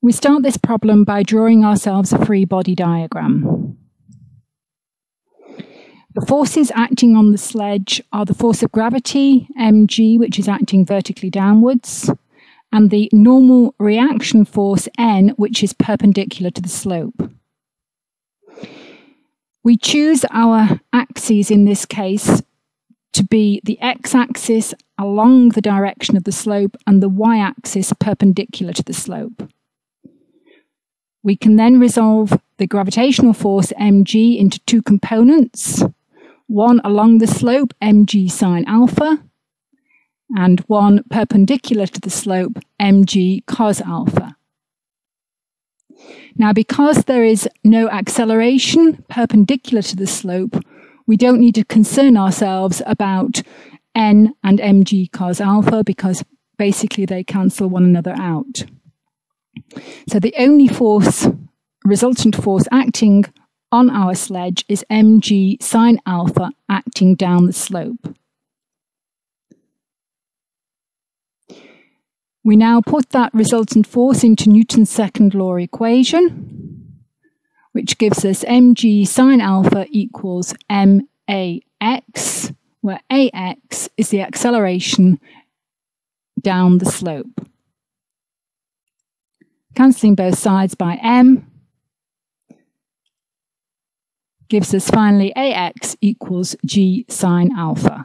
We start this problem by drawing ourselves a free body diagram. The forces acting on the sledge are the force of gravity, mg, which is acting vertically downwards, and the normal reaction force, n, which is perpendicular to the slope. We choose our axes in this case to be the x-axis along the direction of the slope and the y-axis perpendicular to the slope. We can then resolve the gravitational force mg into two components, one along the slope mg sine alpha, and one perpendicular to the slope mg cos alpha. Now, because there is no acceleration perpendicular to the slope, we don't need to concern ourselves about n and mg cos alpha because basically they cancel one another out. So the only force, resultant force acting on our sledge is mg sine alpha acting down the slope. We now put that resultant force into Newton's second law equation, which gives us mg sine alpha equals max, where ax is the acceleration down the slope. Cancelling both sides by m gives us finally ax equals g sine alpha.